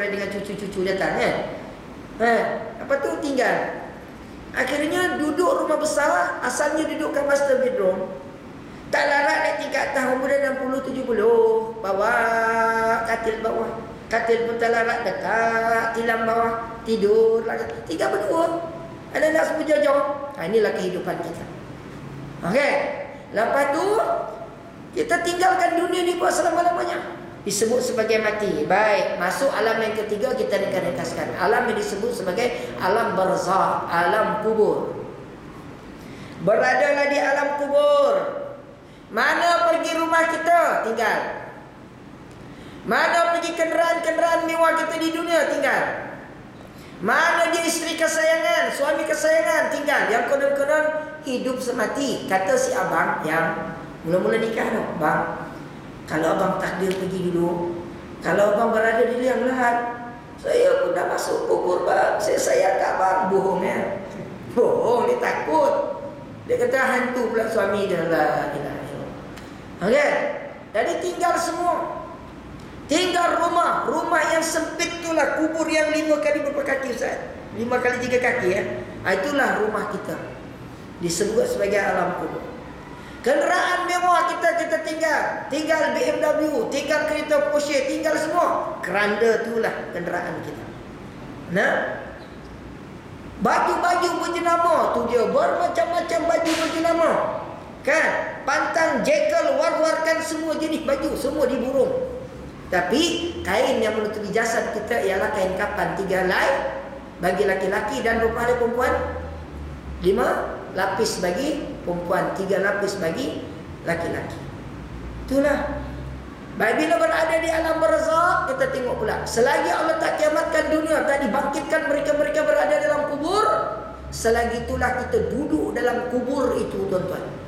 cerai dengan cucu-cucu datang kan. Ha, apa tu tinggal. Akhirnya duduk rumah besar, asalnya dudukkan master bedroom. Tak larat naik tingkat atas umur 60 70 bawa katil bawah. Katil pun tak larat dekat tilam bawah, tidur lagi. Tiga berdua. Ada nak semua jauh. Ha, inilah kehidupan kita. Okey. Lepas tu kita tinggalkan dunia ni buat selama-lamanya. Disebut sebagai mati. Baik, masuk alam yang ketiga kita akan. Alam yang disebut sebagai alam barzah, alam kubur. Beradalah di alam kubur. Mana pergi rumah kita? Tinggal. Mana pergi kenderaan-kenderaan mewah kita di dunia? Tinggal. Mana dia isteri kesayangan, suami kesayangan? Tinggal. Yang konon-konon hidup semati. Kata si abang yang mula-mula nikah tu. Bang, kalau abang takdir pergi dulu. Kalau abang berada di liang lahat. Saya pun dah masuk kubur bang. Saya sayang kat abang. Bohong ya. Bohong, dia takut. Dia kata hantu pula suami dia lah. Okey. Jadi tinggal semua. Tinggal rumah. Rumah yang sempit itulah kubur yang lima kali berapa kaki Ustaz? Lima kali tiga kaki ya. Itulah rumah kita. Disebut sebagai alam kubur. Kenderaan mewah kita kita tinggal. Tinggal BMW, tinggal kereta Porsche, tinggal semua. Keranda itulah kenderaan kita. Nah. Baju-baju berjenama tu dia bermacam-macam baju berjenama. Kan? Pantang, jekel, war-warkan semua jenis baju. Semua diburung. Tapi kain yang menutupi jasad kita ialah kain kapan. Tiga helai bagi laki-laki dan berapa helai perempuan? Lima lapis bagi perempuan. Tiga lapis bagi laki-laki. Itulah. Baik bila berada di alam berzak, kita tengok pula. Selagi Allah tak kiamatkan dunia, tak dibangkitkan mereka-mereka berada dalam kubur. Selagi itulah kita duduk dalam kubur itu, tuan-tuan.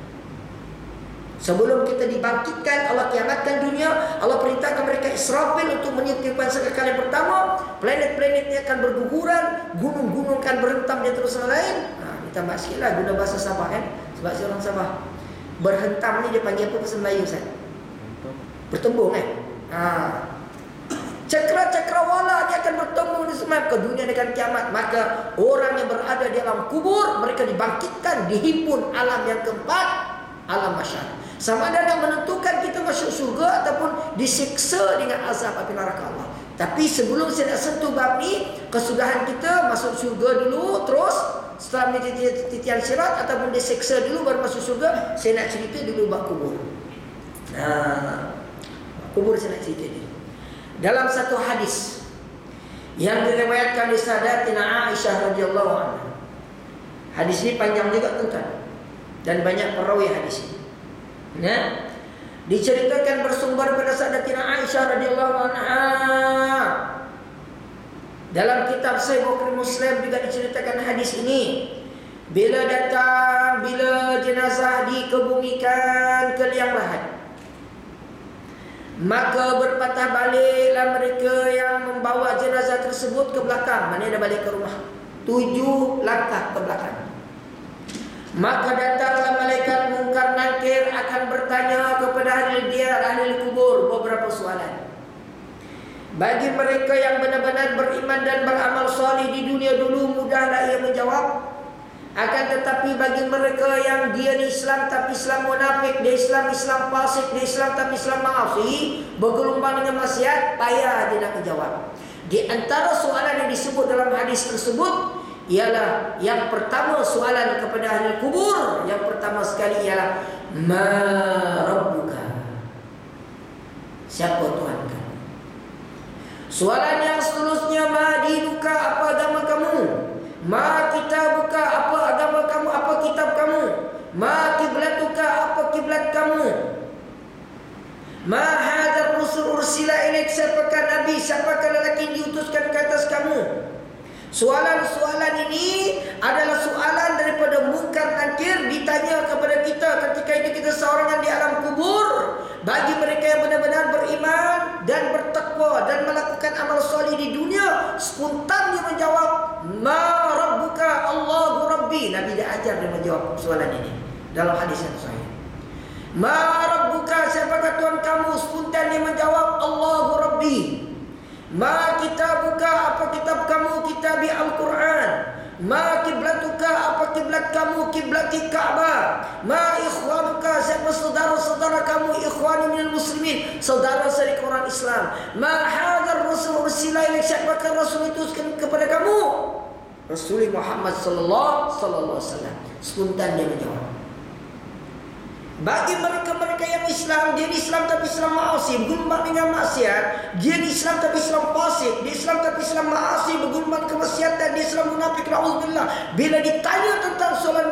Sebelum kita dibangkitkan Allah kiamatkan dunia Allah perintahkan mereka Israfil untuk meniupkan sekali pertama Planet-planet ini akan berguguran Gunung-gunung akan berhentam di sama lain ha, Kita lah guna bahasa Sabah kan Sebab si orang Sabah Berhentam ni dia panggil apa bahasa Melayu Ustaz? Bertembung kan ha. Cakra-cakrawala dia akan bertembung di semua ke dunia dengan kiamat Maka orang yang berada di alam kubur Mereka dibangkitkan Dihimpun alam yang keempat Alam masyarakat sama ada nak menentukan kita masuk surga ataupun disiksa dengan azab api neraka Allah. Tapi sebelum saya nak sentuh bab ni, kesudahan kita masuk surga dulu terus setelah meniti titian syarat ataupun disiksa dulu baru masuk surga, saya nak cerita dulu bab kubur. Nah, kubur saya nak cerita dulu. Dalam satu hadis yang diriwayatkan di Sadatina Aisyah radhiyallahu anha. Hadis ini panjang juga tuan-tuan. Dan banyak perawi hadis ini. Ya. Diceritakan bersumber pada Sayyidatina Aisyah radhiyallahu anha. Dalam kitab Sahih Bukhari Muslim juga diceritakan hadis ini. Bila datang, bila jenazah dikebumikan ke liang lahat. Maka berpatah baliklah mereka yang membawa jenazah tersebut ke belakang. Mana dia balik ke rumah? Tujuh langkah ke belakang. Maka datanglah malaikat mungkar nakir akan bertanya kepada ahli dia ahli kubur beberapa soalan. Bagi mereka yang benar-benar beriman dan beramal soleh di dunia dulu mudahlah ia menjawab. Akan tetapi bagi mereka yang dia ni Islam tapi Islam munafik, dia Islam Islam fasik, dia Islam tapi Islam maasi, bergelombang dengan maksiat, payah dia nak menjawab. Di antara soalan yang disebut dalam hadis tersebut, ialah yang pertama soalan kepada ahli kubur. Yang pertama sekali ialah ma rabbuka? Siapa tuhan kamu? Soalan yang seterusnya ma dinuka apa agama kamu? Ma kitabuka apa agama kamu? Apa kitab kamu? Ma kiblatuka apa kiblat kamu? Ma hadar rusul ursila ilaik? Siapakah nabi? Siapakah lelaki diutuskan ke atas kamu Soalan-soalan ini adalah soalan daripada mungkar nakir ditanya kepada kita ketika itu kita seorang yang di alam kubur. Bagi mereka yang benar-benar beriman dan bertakwa dan melakukan amal soleh di dunia, spontan dia menjawab, Ma Rabbuka Allahu Rabbi. Nabi dia ajar dia menjawab soalan ini dalam hadis yang sahih. Ma Rabbuka siapakah Tuhan kamu? Spontan dia menjawab, Allahu Rabbi. Ma kita buka apa kitab kamu kitab Al-Quran. Ma kiblatuka apa kiblat kamu kiblat Ka'bah Ma ikhwanuka siapa saudara-saudara kamu ikhwani minal muslimin saudara saudara orang Islam. Ma hadar rasul ursila ilaik siapa rasul itu kepada kamu? Rasul Muhammad sallallahu alaihi wasallam. Spontan dia menjawab bagi mereka-mereka yang Islam, dia Islam tapi Islam ma'asi, bergumbat dengan maksiat. Dia Islam tapi Islam fasik. Dia Islam tapi Islam ma'asi, bergumbat kemaksiatan. Dia Islam munafik, na'udzubillah. Bila ditanya tentang soalan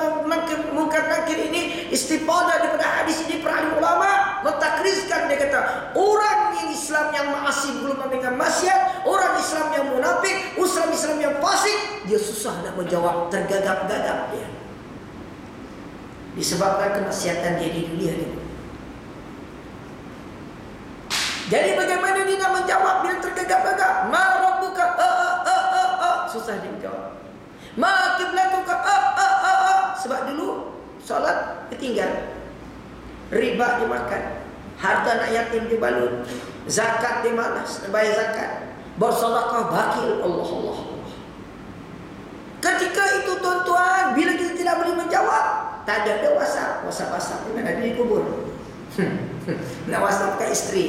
mungkar nakir ini, istifadah daripada hadis ini para ulama, mentakriskan dia kata, orang yang Islam yang ma'asi bergumbat dengan maksiat, orang Islam yang munafik, Islam Islam yang fasik, dia susah nak menjawab, tergagap-gagap dia disebabkan kemaksiatan dia di dunia ini. Jadi bagaimana dia nak menjawab bila tergagap-gagap? Ma rabbuka a a a a a susah dia menjawab. Ma kiblatuka a a a a sebab dulu solat ketinggal. Riba dimakan, harta anak yatim dibalut, zakat dimalas, bayar zakat, bersedekah bakil Allah Allah. Tak ada ada WhatsApp. WhatsApp WhatsApp ni mana ada di kubur. Nak WhatsApp ke isteri.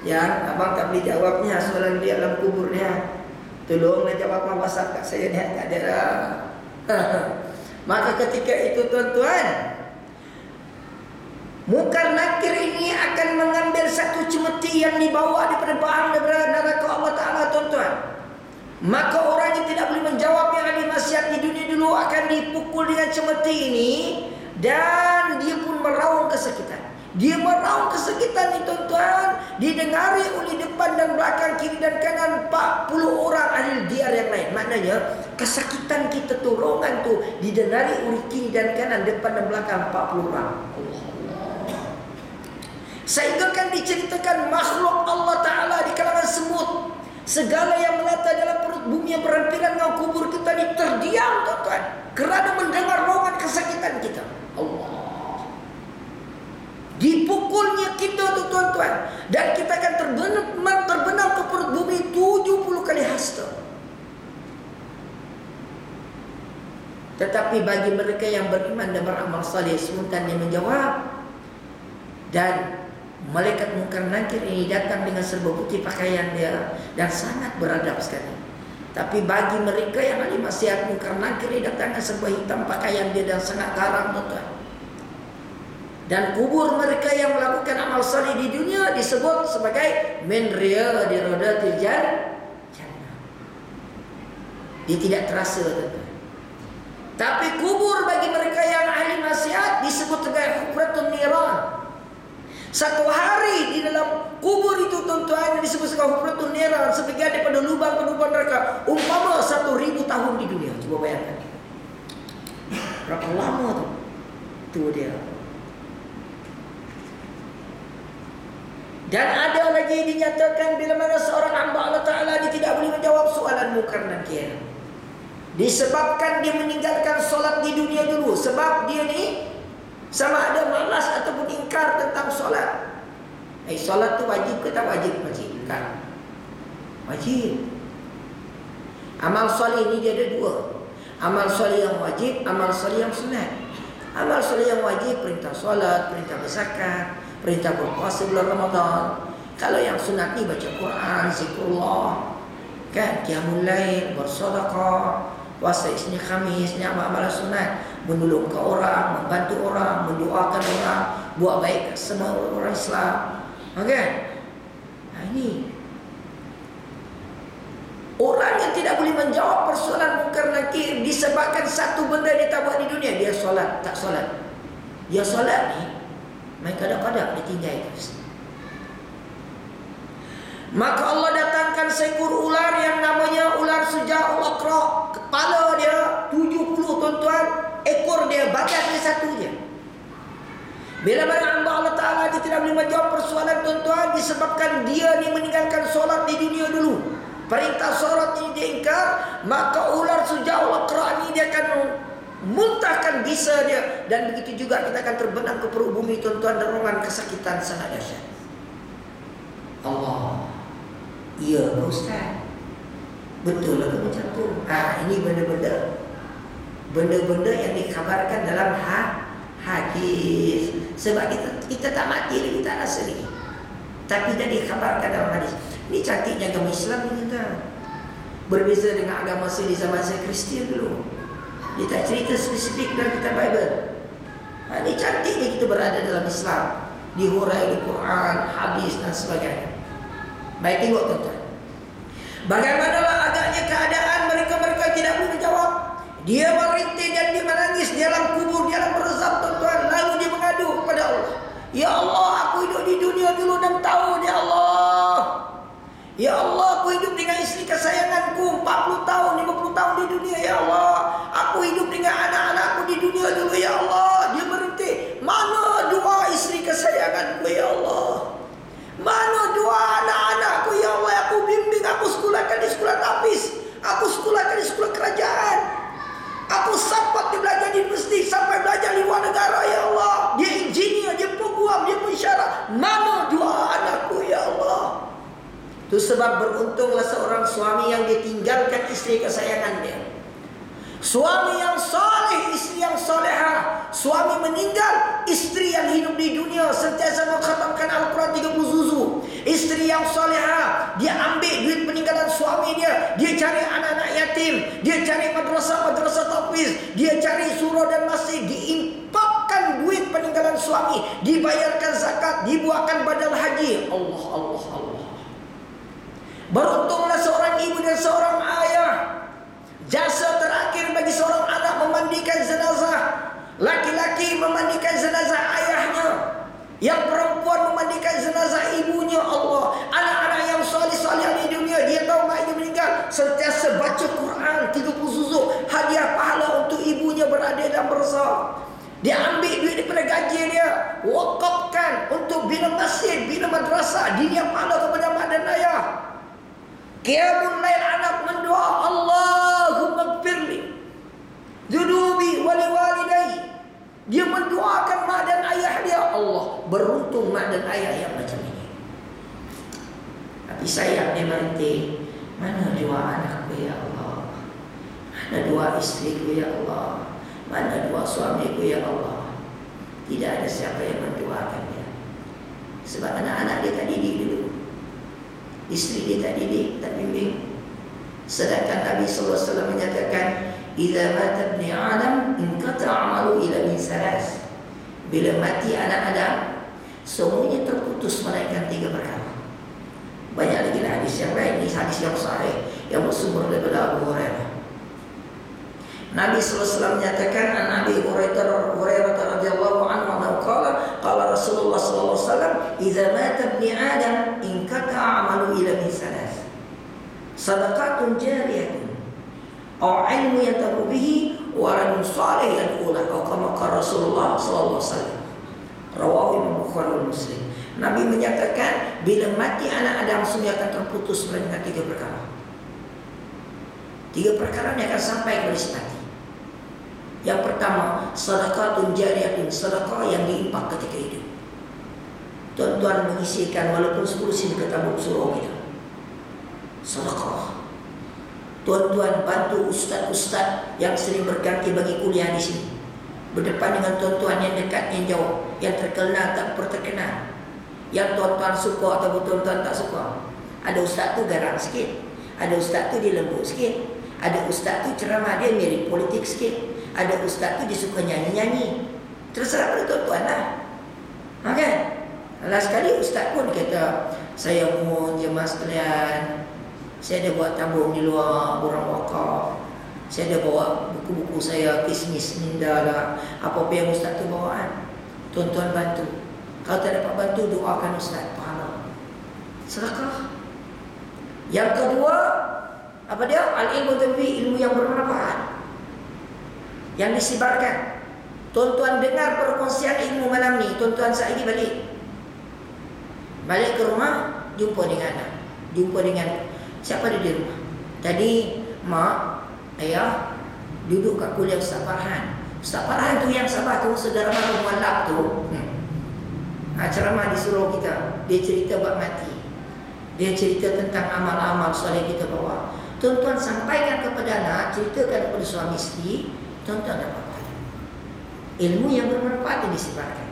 Ya, abang tak boleh jawabnya soalan dia dalam kubur dia. Tolonglah jawab WhatsApp kat saya ni tak ada lah. Maka ketika itu tuan-tuan, Mukar nakir ini akan mengambil satu cemeti yang dibawa daripada bahan daripada neraka Allah Ta'ala tuan-tuan. Maka orang yang tidak boleh menjawab maksiat di dunia dulu akan dipukul dengan cemeti ini dan dia pun meraung kesakitan. Dia meraung kesakitan ni tuan-tuan. Didengari oleh depan dan belakang kiri dan kanan 40 orang ahli diar yang lain. Maknanya kesakitan kita tu rongan tu Didengari oleh kiri dan kanan depan dan belakang 40 orang. Sehingga kan diceritakan makhluk Allah Ta'ala di kalangan semut Segala yang melata dalam perut bumi yang berampiran dengan kubur kita ini terdiam tuan-tuan. Kerana mendengar rongan kesakitan kita. Allah. Dipukulnya kita tu tuan-tuan. Dan kita akan terbenam, terbenam ke perut bumi 70 kali hasta. Tetapi bagi mereka yang beriman dan beramal salih sementara dia menjawab. Dan Malaikat mungkar nakir ini datang dengan serba putih pakaian dia dan sangat beradab sekali. Tapi bagi mereka yang ahli maksiat mungkar nakir ini datang dengan serba hitam pakaian dia dan sangat garam tuan. Dan kubur mereka yang melakukan amal salih di dunia disebut sebagai min riya di roda tijar Dia tidak terasa tuan. Tapi kubur bagi mereka yang ahli maksiat disebut sebagai hufratun niran. Satu hari di dalam kubur itu tuan-tuan yang disebut sebagai hufratun niran sebagian daripada lubang-lubang neraka umpama satu ribu tahun di dunia. Cuba bayangkan. Berapa lama tu? Tu dia. Dan ada lagi dinyatakan bila mana seorang hamba Allah Ta'ala dia tidak boleh menjawab soalan mukar dan kira. Disebabkan dia meninggalkan solat di dunia dulu. Sebab dia ni sama ada malas ataupun ingkar tentang solat. Eh, solat tu wajib ke tak wajib? Wajib. Kan? Wajib. Amal soleh ni dia ada dua. Amal soleh yang wajib, amal soleh yang sunat. Amal soleh yang wajib, perintah solat, perintah berzakat, perintah berpuasa bulan Ramadan. Kalau yang sunat ni baca Quran, zikrullah, kan, qiyamul lail, bersedekah, puasa Isnin Khamis, ni amal-amal sunat menolong ke orang, membantu orang, mendoakan orang, buat baik semua orang Islam. Okey. Nah ini Orang yang tidak boleh menjawab persoalan mungkar nakir disebabkan satu benda dia tak buat di dunia. Dia solat, tak solat. Dia solat ni, main kadang-kadang dia tinggal itu. Maka Allah datangkan seekor ular yang namanya ular sejak Allah Kepala dia 70 tuan-tuan ekor dia, badan dia satu je. Bila mana hamba Allah Ta'ala dia tidak boleh menjawab persoalan tuan-tuan disebabkan dia ni meninggalkan solat di dunia dulu. Perintah solat ini dia ingkar, maka ular sejauh Allah ini dia akan muntahkan bisa dia. Dan begitu juga kita akan terbenam ke perut bumi tuan-tuan dan kesakitan sangat dahsyat. Allah. Ya Ustaz Betul lah kamu campur ha, Ini benda-benda. Benda-benda yang dikabarkan dalam ha, hadis. Sebab kita kita tak mati lagi tak rasa lagi. Tapi dah dikabarkan dalam hadis. Ini cantiknya agama Islam ni kita Berbeza dengan agama saya di zaman saya Kristian dulu. Dia tak cerita spesifik dalam kitab Bible. Ha, Ini cantiknya kita berada dalam Islam. Dihurai di Quran, hadis dan sebagainya. Baik tengok tuan-tuan. Bagaimanalah agaknya keadaan mereka-mereka tidak boleh jawab. Dia merintih dan dia menangis di dalam kubur, di dalam berzab tuan-tuan. Lalu dia mengadu kepada Allah. Ya Allah, aku hidup di dunia dulu dan tahu ya Allah. Ya Allah, aku hidup dengan isteri kesayanganku 40 tahun, 50 tahun di dunia ya Allah. Aku hidup dengan anak-anakku di dunia dulu ya Allah. Dia merintih, mana dua isteri kesayanganku ya Allah? Mana dua anak-anakku ya Allah aku bimbing sebab beruntunglah seorang suami yang ditinggalkan isteri kesayangan dia. Suami yang saleh, isteri yang soleha. Suami meninggal, isteri yang hidup di dunia sentiasa mengkhatamkan Al-Quran 30 zuzu. Isteri yang soleha, dia ambil duit peninggalan suami dia. Dia cari anak-anak yatim. Dia cari madrasah-madrasah tafis. Dia cari surah dan masjid. Diimpakkan duit peninggalan suami. Dibayarkan zakat. Dibuatkan badal haji. Allah, Allah, Allah. Beruntunglah seorang ibu dan seorang ayah Jasa terakhir bagi seorang anak memandikan jenazah. Laki-laki memandikan jenazah ayahnya. Yang perempuan memandikan jenazah ibunya Allah. Anak-anak yang soleh-soleh di dunia. Dia tahu maknya meninggal. Sentiasa baca Quran 30 susu. Hadiah pahala untuk ibunya berada dalam bersama. Dia ambil duit daripada gaji dia. Wakafkan untuk bina masjid, bina madrasah. Dia pahala kepada mak dan ayah. Qiyamun lail anak mendoa Allahumma gfirli Dunubi wali walidai Dia mendoakan mak dan ayah dia Allah beruntung mak dan ayah yang macam ini. Tapi sayang dia merintih Mana dua anakku ya Allah? Mana dua istriku ya Allah? Mana dua suamiku ya Allah? Tidak ada siapa yang mendoakan dia. Sebab anak-anak dia tadi dulu Isteri dia tak didik, tak bimbing. Sedangkan Nabi SAW menyatakan Iza mata ibni Adam Inkata amalu ila min salas. Bila mati anak Adam Semuanya terputus menaikkan tiga perkara. Banyak lagi lah hadis yang lain Ini hadis yang sahih Yang bersumber daripada Abu Hurairah. Nabi SAW menyatakan an Nabi Hurairah Hurairah radhiyallahu Rasulullah sallallahu alaihi idza mata ibni Adam in kata amalu ila min salas. Sadaqatun jariyatun. Aw ilmu yatabu bihi wa rajul salih yad'u lahu kama Rasulullah sallallahu alaihi wasallam. Rawahu Imam Bukhari Muslim. Nabi menyatakan bila mati anak Adam semua akan terputus dengan tiga perkara. Tiga perkara ini akan sampai si mati. Yang pertama, sedekah tunjariyatin, sedekah yang diimpak ketika hidup. Tuan-tuan mengisikan walaupun 10 sen ke tabung suruh kita. Sedekah. Tuan-tuan bantu ustaz-ustaz yang sering berganti bagi kuliah di sini. Berdepan dengan tuan-tuan yang dekat, yang jauh. Yang terkenal, tak terkenal. Yang tuan-tuan suka atau tuan-tuan tak suka. Ada ustaz tu garang sikit. Ada ustaz tu dia lembut sikit. Ada ustaz tu ceramah dia mirip politik sikit. Ada ustaz tu dia suka nyanyi-nyanyi Terserah pada tuan-tuan lah ha, kan? Last sekali ustaz pun kata Saya mohon jemaah sekalian Saya ada buat tabung di luar Orang wakaf. Saya ada bawa buku-buku saya Kismis, minda lah. Apa-apa yang ustaz tu bawaan Tuan-tuan bantu. Kalau tak dapat bantu Doakan ustaz. Pahala. Sedekah. Yang kedua Apa dia? Al-ilmu ilmu yang bermanfaat. Yang disibarkan. Tuan-tuan dengar perkongsian ilmu malam ni, tuan-tuan saya lagi balik. Balik ke rumah, jumpa dengan anak. Jumpa dengan siapa dia di rumah. Tadi mak, ayah duduk kat kuliah Ustaz Farhan. Ustaz Farhan tu yang sabar tu, saudara malam mualaf tu. Hmm. Ha, ceramah disuruh kita. Dia cerita bab mati. Dia cerita tentang amal-amal soleh kita bawa. Tuan-tuan sampaikan kepada anak, ceritakan kepada suami isteri, tuan-tuan dapat ilmu yang bermanfaat yang disifatkan.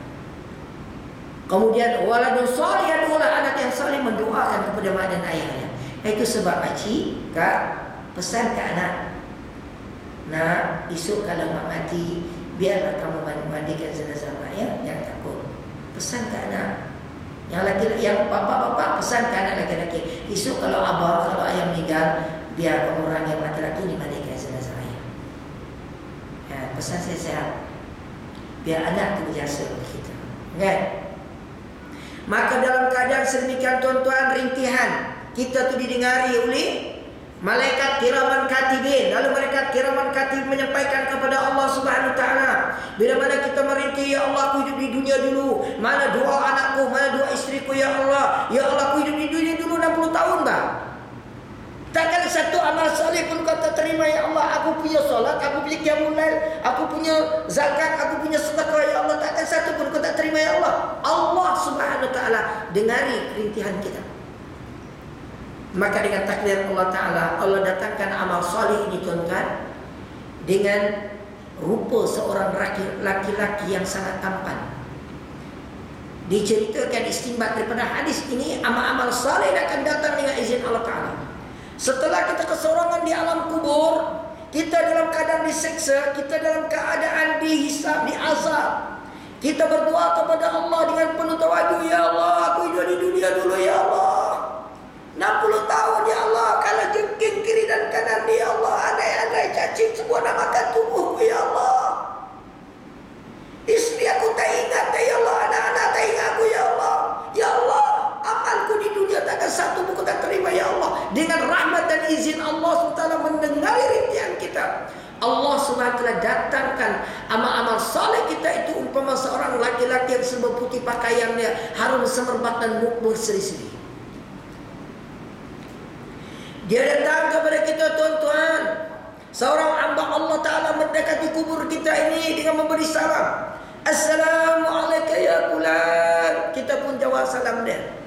Kemudian waladun soleh adalah anak yang soleh mendoakan kepada mak dan ayahnya. Itu sebab makcik, kak, pesan ke anak. Nak, esok kalau mak mati, biarlah kamu mandikan jenazah mak ya, jangan takut. Pesan ke anak. Yang laki yang bapak-bapak pesan ke anak laki-laki. Esok kalau abah, kalau ayah meninggal, biar kamu orang yang laki-laki ini mandikan jenazah ayah. Ya, pesan saya sehat. Biar anak itu berjasa kita. Kan? Maka dalam keadaan sedemikian tuan-tuan rintihan kita tu didengari oleh Malaikat kiraman katibin. Lalu malaikat kiraman katib menyampaikan kepada Allah subhanahu ta'ala Bila mana kita merintih Ya Allah aku hidup di dunia dulu. Mana doa anakku Mana doa istriku Ya Allah. Ya Allah aku hidup di dunia dulu 60 tahun bang Takkan satu amal salih pun kau tak terima Ya Allah aku punya solat Aku punya kiamulail Aku punya zakat Aku punya sedekah Ya Allah. Takkan satu pun kau tak terima Ya Allah Allah subhanahu ta'ala Dengari kerintihan kita. Maka dengan takdir Allah Ta'ala Allah datangkan amal salih ini tuan-tuan Dengan rupa seorang laki-laki yang sangat tampan. Diceritakan istimbat daripada hadis ini Amal-amal salih akan datang dengan izin Allah Ta'ala Setelah kita kesorangan di alam kubur Kita dalam keadaan diseksa Kita dalam keadaan dihisap, diazab. Kita berdoa kepada Allah dengan penuh tawadu Ya Allah, aku hidup di dunia dulu Ya Allah. 60 tahun ya Allah Kalau jengking kiri dan kanan ya Allah Andai-andai cacing semua nak makan tubuhku ya Allah. Isteri aku tak ingat ya Allah Anak-anak tak ingat aku ya Allah. Ya Allah Amalku di dunia takkan satu buku tak terima ya Allah Dengan rahmat dan izin Allah SWT mendengar rintian kita Allah SWT datangkan amal-amal saleh kita itu umpama seorang laki-laki yang semua putih pakaiannya harum semerbak dan mukmur seri-seri. Dia datang kepada kita tuan-tuan. Seorang hamba Allah Ta'ala mendekati kubur kita ini dengan memberi salam. Assalamualaikum ya bulan. Kita pun jawab salam dia.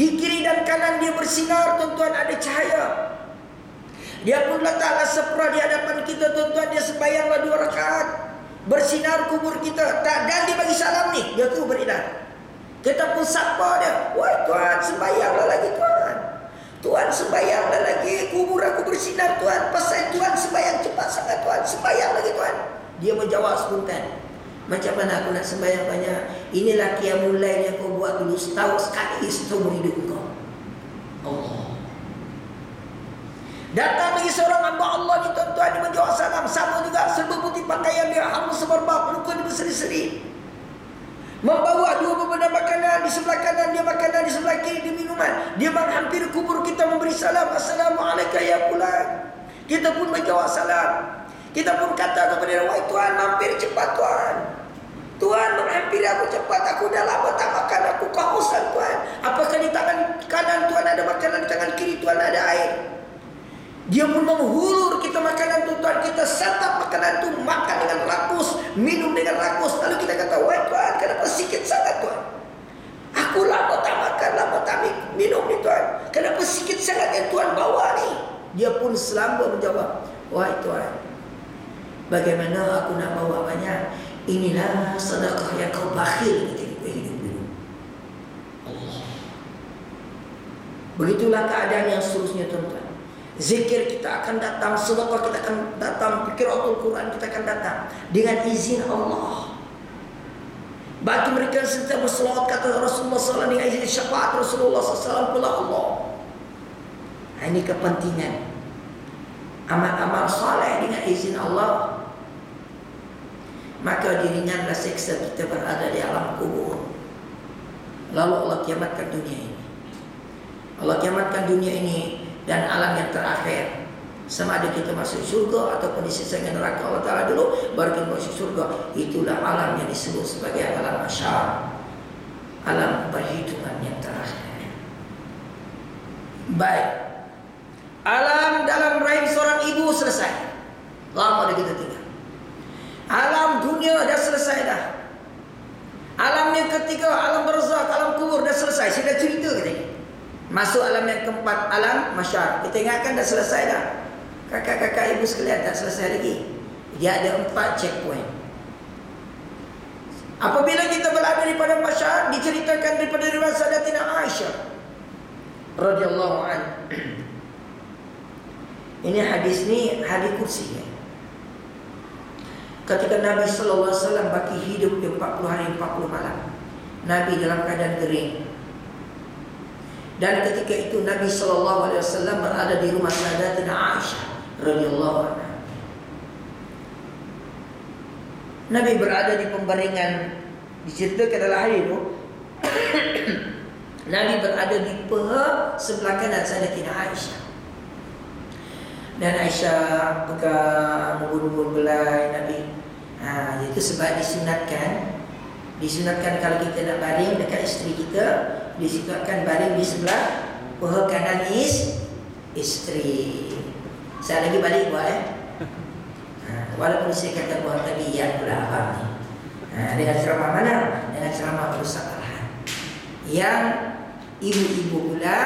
Di kiri dan kanan dia bersinar tuan-tuan ada cahaya. Dia pun letaklah sepra di hadapan kita tuan-tuan. Dia sembahyanglah dua rakaat. Bersinar kubur kita. Tak, dan dia bagi salam ni. Dia tu beridar. Kita pun sapa dia. Wah tuan sembahyanglah lagi tuan. Tuhan sembahyanglah lagi kubur aku bersinar Tuhan pasal Tuhan sembahyang cepat sangat Tuhan sembahyang lagi Tuhan dia menjawab spontan macam mana aku nak sembahyang banyak inilah yang mulai yang kau buat dulu setahun sekali seumur hidup kau Allah Datang lagi seorang hamba Allah ni tuan-tuan dia menjawab salam sama juga serba putih pakaian dia hamus semerbak muka dia berseri-seri Membawa dua beberapa makanan di sebelah kanan dia makanan di sebelah kiri dia minuman. Dia menghampiri kubur kita memberi salam. Assalamualaikum ya pulang. Kita pun menjawab salam. Kita pun kata kepada dia, Wahai Tuhan, mampir cepat Tuhan. Tuhan menghampiri aku cepat. Aku dah lama tak makan. Aku kehausan Tuhan. Apakah di tangan kanan Tuhan ada makanan, di tangan kiri Tuhan ada air. Dia pun menghulur kita makanan tu Tuhan Kita santap makanan tu Makan dengan rakus Minum dengan rakus Lalu kita kata Wah Tuhan kenapa sikit sangat Tuhan Aku lama tak makan Lama tak minum ni Tuhan Kenapa sikit sangat yang Tuhan bawa ni Dia pun selamba menjawab Wah Tuhan Bagaimana aku nak bawa banyak Inilah sedekah yang kau bakhil ketika hidup Allah Begitulah keadaan yang seterusnya tuan-tuan Zikir kita akan datang, sedekah kita akan datang, fikiratul Quran kita akan datang dengan izin Allah. Bagi mereka sedang berselawat kata Rasulullah SAW dengan izin syafaat Rasulullah SAW pula Allah. Ini kepentingan amal-amal saleh dengan izin Allah. Maka diringanlah seksa kita berada di alam kubur. Lalu Allah kiamatkan dunia ini. Allah kiamatkan dunia ini dan alam yang terakhir. Sama ada kita masuk surga ataupun disiksa dengan neraka. Allah Ta'ala dulu baru kita masuk surga itulah alam yang disebut sebagai alam masyar alam perhitungan yang terakhir. Baik. Alam dalam rahim seorang ibu selesai. Lama dah kita tinggal alam dunia dah selesai dah. Alam yang ketiga alam berzak alam kubur dah selesai. Saya dah cerita katanya Masuk alam yang keempat Alam masyar. Kita ingatkan dah selesai dah. Kakak-kakak ibu sekalian tak selesai lagi. Dia ada empat checkpoint. Apabila kita berada di pada masyar Diceritakan daripada riwayat Sadatina Aisyah radhiyallahu an. Ini hadis ni hadis kursi. ya. Ketika Nabi wasallam baki hidup 40 hari 40 malam. Nabi dalam keadaan kering. Dan ketika itu Nabi wasallam berada di rumah Sayyidatina Aisyah radhiyallahu anha. Nabi berada di pembaringan diceritakan dalam hadis itu Nabi berada di peha sebelah kanan Sayyidatina Aisyah. Dan Aisyah pegang ubun-ubun belai Nabi. Ha, itu sebab disunatkan. Disunatkan kalau kita nak baring dekat isteri kita, disunatkan baring di sebelah peha kanan is isteri. Saya lagi balik buat eh. Ha, walaupun saya kata buat tadi yang pula abang ni. Ha, dengan ceramah mana? Dengan ceramah perusahaan. Yang ibu-ibu pula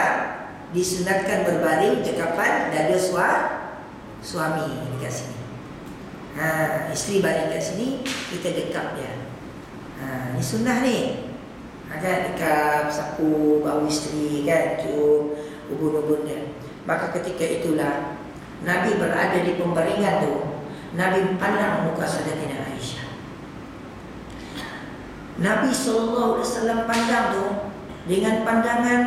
disunatkan berbaring dekapan dada suami suami dekat sini. Ha, isteri baring dekat sini, kita dekap dia. Ha, ini sunnah ni. Ha, kan dekap sapu bau isteri kan, tu ubun-ubun dia. Maka ketika itulah Nabi berada di pembaringan tu, Nabi pandang muka Sayyidatina Aisyah. Nabi wasallam pandang tu dengan pandangan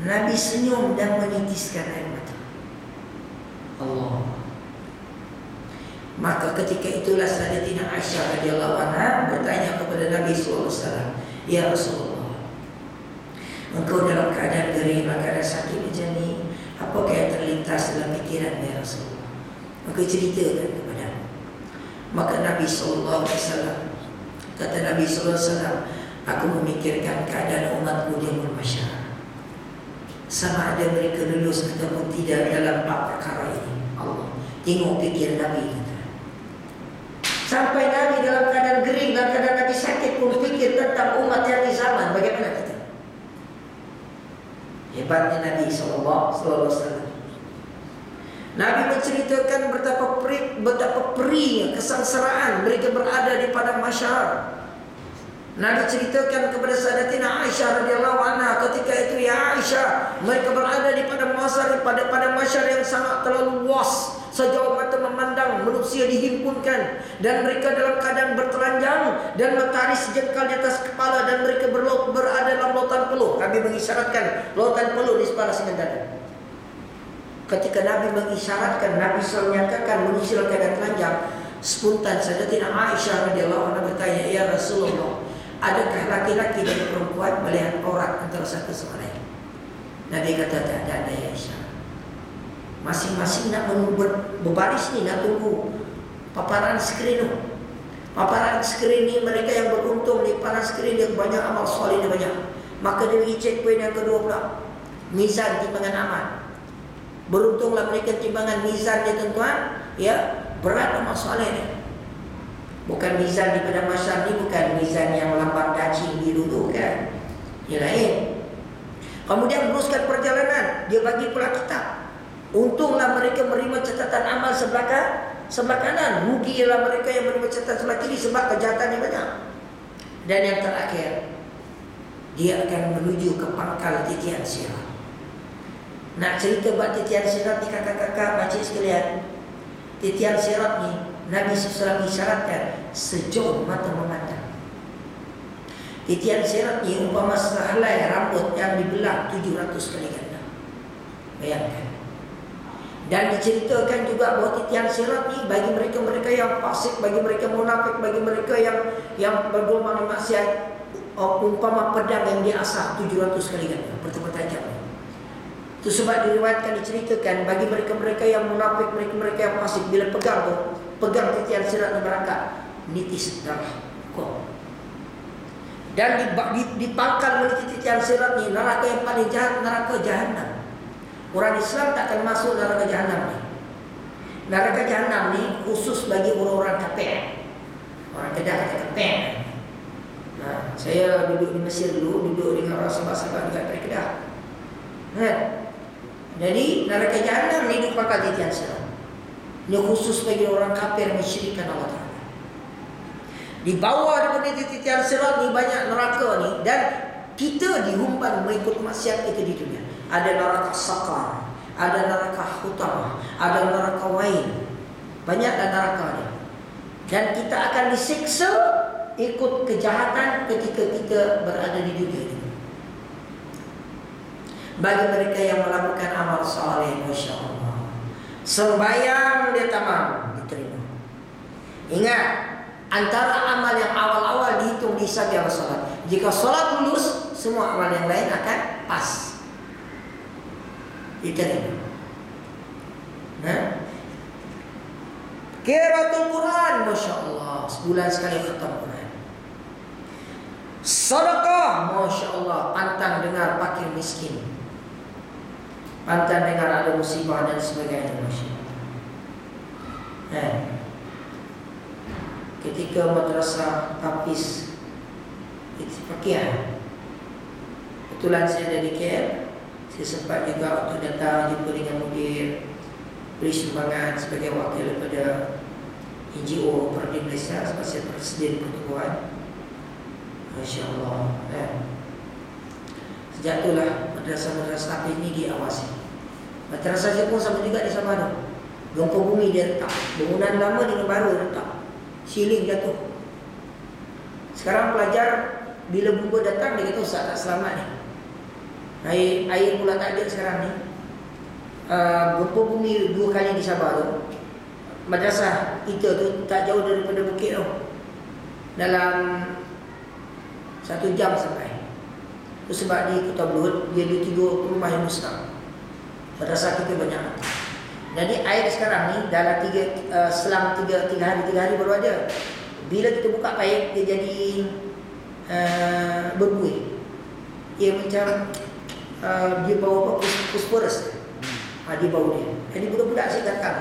Nabi senyum dan menitiskan air mata. Allah. Maka ketika itulah Sayyidatina Aisyah radhiyallahu anha bertanya kepada Nabi sallallahu alaihi wasallam, "Ya Rasulullah, engkau dalam keadaan gering, keadaan sakit macam ni, apakah yang terlintas dalam pikiran ya Rasulullah?" Maka ceritakan kepada Maka Nabi sallallahu alaihi wasallam kata Nabi sallallahu alaihi wasallam, Aku memikirkan keadaan umatku di masyarakat Sama ada mereka lulus ataupun tidak dalam bab perkara ini. Allah Tengok fikir Nabi Sampai Nabi dalam keadaan gering Dalam keadaan Nabi sakit pun fikir tentang umat yang di zaman. Bagaimana kita? Hebatnya Nabi SAW Nabi menceritakan betapa peri, betapa perih kesengsaraan mereka berada di padang masyarakat Nabi ceritakan kepada Sayyidatina Aisyah radhiyallahu anha ketika itu ya Aisyah mereka berada di pada masa pada pada masyar yang sangat terlalu luas sejauh mata memandang manusia dihimpunkan dan mereka dalam keadaan bertelanjang dan matahari sejengkal di atas kepala dan mereka berlaut, berada dalam lautan peluh Nabi mengisyaratkan lautan peluh di sebelah sini dada ketika Nabi mengisyaratkan Nabi SAW menyatakan manusia dalam keadaan telanjang spontan Sayyidatina Aisyah radhiyallahu anha bertanya ya Rasulullah Adakah laki-laki dan perempuan melihat orang antara satu sama lain? Nabi kata ada ada ya Aisyah. Masing-masing nak menunggu berbaris ni nak tunggu paparan skrin tu. Paparan skrin ni mereka yang beruntung di paparan skrin yang banyak amal soleh dia banyak. Maka dia pergi poin yang kedua pula. Mizan timbangan amal. Beruntunglah mereka timbangan mizan dia tuan-tuan. Ya, berat amal soleh dia. Bukan mizan di pada masa ni bukan mizan yang lambang dacing biru tu kan. Yang lain. Kemudian beruskan perjalanan, dia bagi pula kitab. Untunglah mereka menerima catatan amal sebelah kan, sebelah kanan. Rugilah mereka yang menerima catatan sebelah kiri sebab kejahatan yang banyak. Dan yang terakhir, dia akan menuju ke pangkal titian sirat. Nak cerita buat titian sirat ni kakak-kakak makcik sekalian. Titian sirat ni Nabi SAW isyaratkan sejauh mata memandang. Titian sirat ni umpama sehelai rambut yang dibelah 700 kali ganda. Bayangkan. Dan diceritakan juga bahawa titian sirat ni bagi mereka-mereka yang fasik, bagi mereka munafik, bagi mereka yang yang bergolongan maksiat uh, umpama pedang yang diasah 700 kali ganda bertemu tajam. Itu sebab diriwayatkan diceritakan bagi mereka-mereka yang munafik, mereka-mereka yang fasik bila pegang tu pegang titian sirat dan berangkat nitis darah kau dan di, di, di pangkal meniti titian sirat ni neraka yang paling jahat neraka jahanam orang Islam tak akan masuk neraka jahanam ni neraka jahanam ni khusus bagi orang-orang kafir orang kedah kata kafir nah, saya duduk di Mesir dulu duduk dengan orang sahabat-sahabat dekat Kedah Kan? Jadi neraka jahanam ni duk bakal titian sirat. Ini khusus bagi orang kafir mensyirikkan Allah Taala. Di bawah daripada titian sirat ni banyak neraka ni dan kita dihumban mengikut maksiat kita di dunia. Ada neraka sakar, ada neraka hutam, ada neraka wain. Banyak dan neraka ni. Dan kita akan disiksa ikut kejahatan ketika kita berada di dunia ini. Bagi mereka yang melakukan amal saleh, masya Allah, sembahyang dia tamam diterima. Ingat, antara amal yang awal-awal dihitung di sahaja salat. Jika salat lulus, semua amal yang lain akan pas. Diterima. Nah, Kiratul Quran Masya Allah Sebulan sekali khatam Quran. Sadaqah Masya Allah Pantang dengar pakir miskin. Pantang dengar ada musibah dan sebagainya Masya Allah eh. Ketika madrasah Tapis Itu pakaian Kebetulan saya dari KL Saya sempat juga untuk datang Jumpa dengan mudir Beri sumbangan sebagai wakil daripada NGO Perdi Malaysia Sebagai Presiden Pertubuhan Masya Allah eh. Sejak itulah Madrasah-madrasah api ini diawasi. Madrasah saya pun sama juga di Sabah Gempa bumi dia letak. Bangunan lama dengan baru letak. Siling jatuh. Sekarang pelajar Bila buku datang Dia kata Ustaz tak selamat ni Air, air pula tak ada sekarang ni. Uh, Gempa bumi dua kali di Sabah tu? Madrasah kita tu Tak jauh daripada bukit tu Dalam satu jam sampai. Itu sebab di Kota Belut Dia ada tiga rumah yang musnah Madrasah kita banyak. Jadi air sekarang ni Dalam tiga uh, Selang tiga, tiga hari Tiga hari baru ada. Bila kita buka paip Dia jadi uh, Berbuih. Ia macam uh, Dia bau apa Puspurus uh, Dia bau dia. Jadi budak-budak saya datang.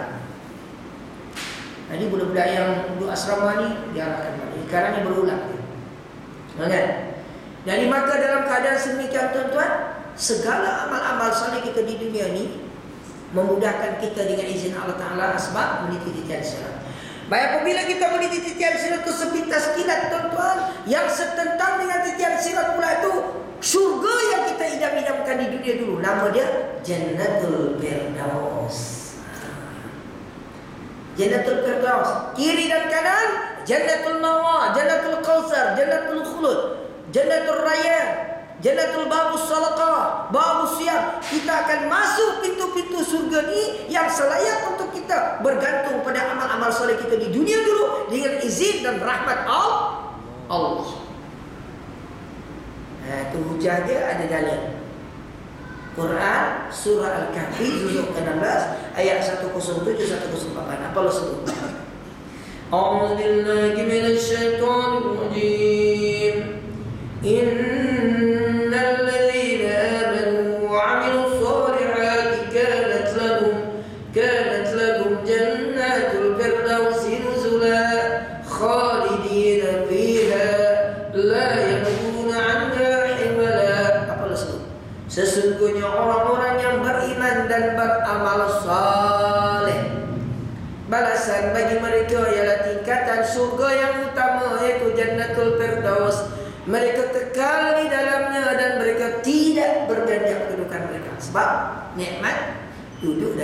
Jadi budak-budak yang Duduk asrama ni Dia akan balik. Sekarang ni berulang. Kan? Jadi maka dalam keadaan semikian tuan-tuan Segala amal-amal salih kita di dunia ni Memudahkan kita dengan izin Allah Ta'ala Sebab meniti titian sirat. Baik apabila kita meniti titian sirat itu Sepintas kilat tuan-tuan Yang setentang dengan titian sirat pula itu Surga yang kita idam-idamkan di dunia dulu Nama dia Jannatul Firdaus Jannatul Firdaus Kiri dan kanan Jannatul Nawa, Jannatul Qawsar, Jannatul Khulud, Jannatul Raya, Jannatul Babu Salaka, Babu Siam. Kita akan masuk pintu-pintu surga ni yang selayak untuk kita bergantung pada amal-amal soleh kita di dunia dulu dengan izin dan rahmat Allah. Allah ha, Itu hujah dia ada dalil Quran Surah Al-Kahfi juzuk ke-16 Ayat 107-108 Apa lo sebut? A'udzubillahi minasyaitonirrojim Inna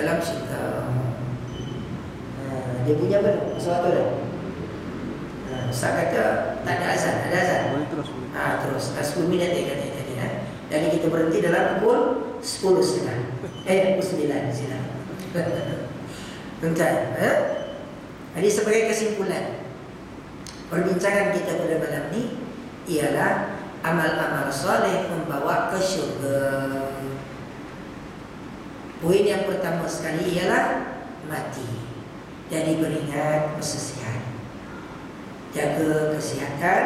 dalam syurga. Ha, dia punya apa? Sesuatu dah. Ha, Ustaz kata tak ada azan. Ada azan? Boleh terus. Ha, terus. 10 minit dia kata tadi. Ha? Jadi kita berhenti dalam pukul 10 silam. Eh, pukul 9 silam. Tuan-tuan eh? Jadi sebagai kesimpulan Perbincangan kita pada malam ini Ialah Amal-amal soleh membawa ke syurga Poin yang pertama sekali ialah Mati Jadi beringat bersehat Jaga kesihatan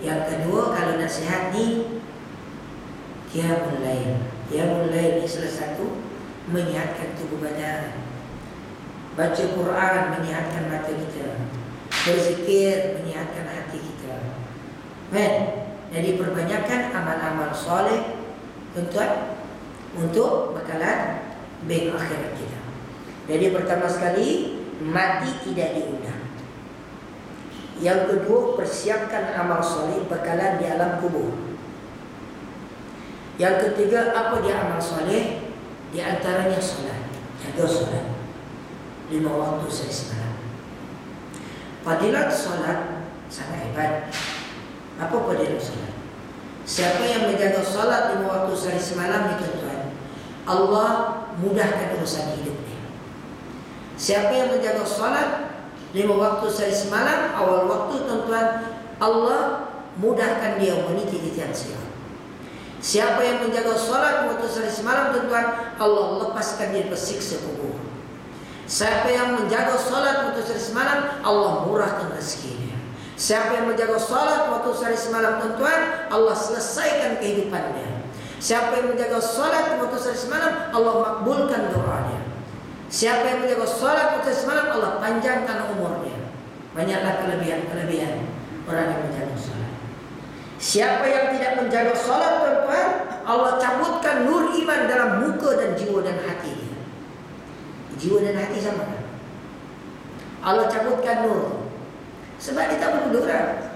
Yang kedua kalau nak sihat ni Qiyamul Lail Qiyamul Lail ni salah satu Menyihatkan tubuh badan. Baca Quran menyihatkan mata kita. Berzikir menyihatkan hati kita. Kan? Jadi perbanyakkan amal-amal soleh Tuan-tuan untuk bekalan bank akhirat kita. Jadi pertama sekali mati tidak diundang. Yang kedua persiapkan amal soleh bekalan di alam kubur. Yang ketiga apa dia amal soleh? Di antaranya solat. Jaga solat. Lima waktu sehari. Fadilat solat sangat hebat. Apa fadilat solat? Siapa yang menjaga solat lima waktu sehari semalam itu Allah mudahkan urusan hidupnya. Siapa yang menjaga solat lima waktu sehari semalam awal waktu tuan-tuan Allah mudahkan dia meniti titian sirat. Siapa yang menjaga solat waktu sehari semalam tuan-tuan Allah lepaskan dia bersiksa kubur. Siapa yang menjaga solat waktu sehari semalam Allah murahkan rezekinya. Siapa yang menjaga solat waktu sehari semalam tuan-tuan Allah selesaikan kehidupannya. Siapa yang menjaga solat waktu sehari semalam Allah makbulkan doanya. Siapa yang menjaga solat sehari semalam Allah panjangkan umurnya. Banyaklah kelebihan-kelebihan orang yang menjaga solat. Siapa yang tidak menjaga salat tuan-tuan, Allah cabutkan nur iman dalam muka dan jiwa dan hati. Jiwa dan hati sama kan? Allah cabutkan nur. Sebab dia tak beruduk kan?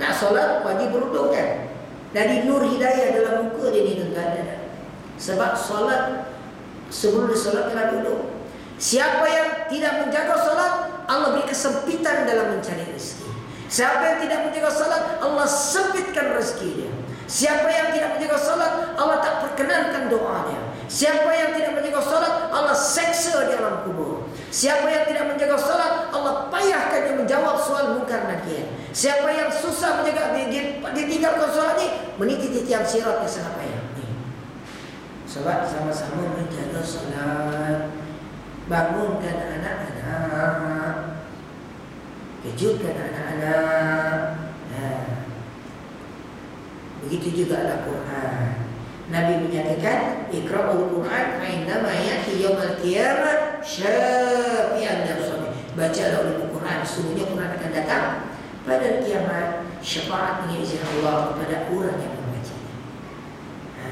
Nak solat wajib beruduk kan? Dari nur hidayah dalam muka dia ni tuan-tuan. Sebab solat sebelum dia solat kena duduk. Siapa yang tidak menjaga solat, Allah beri kesempitan dalam mencari rezeki. Siapa yang tidak menjaga salat Allah sempitkan rezeki dia Siapa yang tidak menjaga salat Allah tak perkenankan doanya Siapa yang tidak menjaga salat Allah seksa di alam kubur Siapa yang tidak menjaga salat Allah payahkan dia menjawab soal mungkar nakir Siapa yang susah menjaga dia, dia, tinggalkan salat ni Meniti titian sirat yang sangat payah Sebab sama-sama menjaga salat Bangunkan anak-anak kejutkan anak-anak. Ha. Begitu juga al Quran. Nabi menyatakan Iqra'ul Quran Ma'indama yati yawmal qiyamah. Syafi'an nafsani Bacalah oleh Quran Sungguhnya Quran akan datang Pada kiamat. Syafaat izin Allah Kepada orang yang membaca. Ha.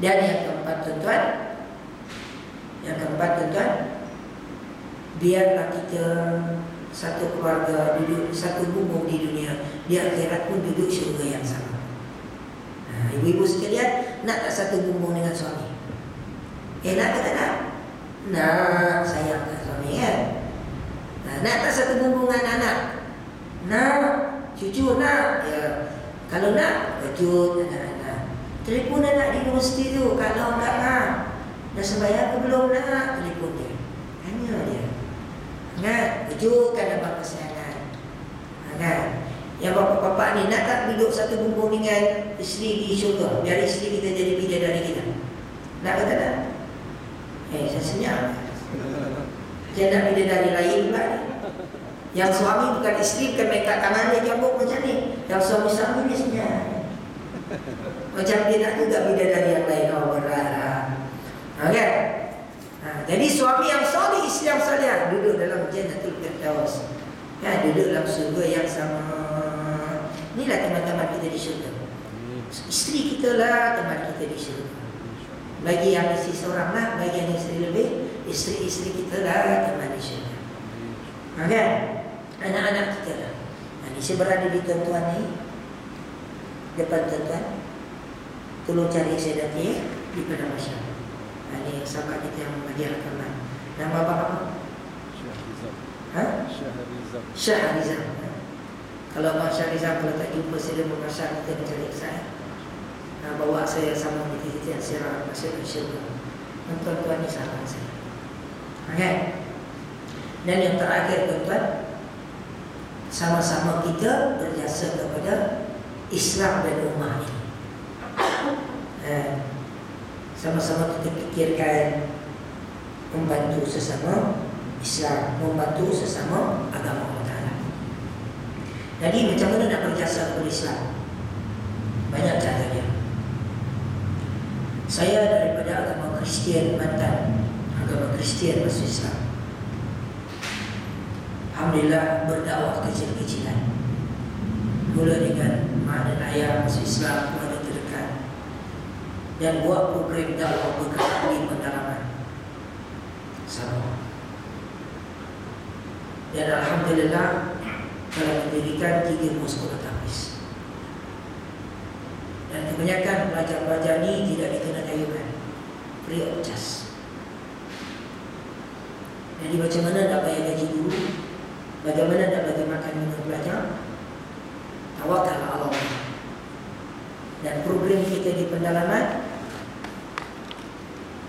Dan yang keempat tuan-tuan Yang keempat tuan-tuan Biarlah kita satu keluarga duduk satu bumbung di dunia di akhirat pun duduk syurga yang sama ibu-ibu sekalian nak tak satu bumbung dengan suami? Eh nak tak nak? Nak sayang dengan suami kan? Nah, nak tak satu bumbung dengan anak? Nak. Cucu nak? Ya. Kalau nak kejut dengan anak. Telefon anak di universiti tu kalau enggak nak dah sembahyang ke belum nak? Telefon dia. Tanya dia. Kan? Kejutkan dapat kesihatan. Ha, kan? Yang bapak-bapak ni nak tak duduk satu bumbung dengan isteri di syurga biar isteri kita jadi bidadari kita. Nak kata tak? Eh, saya senyap. Dia nak bidadari lain pula ni. Yang suami bukan isteri bukan mereka tangan dia jambuk macam ni. Yang suami suami ni senyap. Macam dia nak juga bidadari yang lain. Oh, berat. Ha, kan? jadi suami yang salih, isteri yang salih duduk dalam jannatul firdaus. Ya, duduk dalam surga yang sama. Inilah teman-teman kita di syurga. Isteri kita lah teman kita di syurga. Bagi yang isteri seorang lah, bagi yang isteri lebih, isteri-isteri kita lah teman di syurga. Maka anak-anak kita lah. Ini saya berada di tuan-tuan ni. Depan tuan-tuan. Tolong cari saya nanti di pada masyarakat. Ini sahabat kita yang mengajarkan lah. Nama apa apa? Syahrizam. Ha? Syahrizam. Syahrizam. Kalau Abang Syahrizam kalau tak jumpa dia berkasar kita mencari saya. Nah, bawa saya sama di titik yang sirah ke syurga. Tuan-tuan ni saya. Okay. Dan yang terakhir tuan-tuan sama-sama kita berjasa kepada Islam dan umat ini. Eh, sama-sama kita fikirkan membantu sesama Islam, membantu sesama agama Allah Ta'ala. Jadi macam mana nak berjasa kepada Islam? Banyak caranya. Saya daripada agama Kristian mantan, agama Kristian masuk Islam. Alhamdulillah berdakwah kecil-kecilan. Mula dengan mak dan ayah masuk Islam, dan buat program dakwah berkata di pendalaman. Sama. Dan Alhamdulillah telah mendirikan tiga sekolah tapis. Dan kebanyakan pelajar-pelajar ini tidak dikena dayukan. Free of charge. Jadi macam mana nak bayar gaji dulu? Bagaimana nak bagi makan minum pelajar? Tawakal Allah. Dan program kita di pendalaman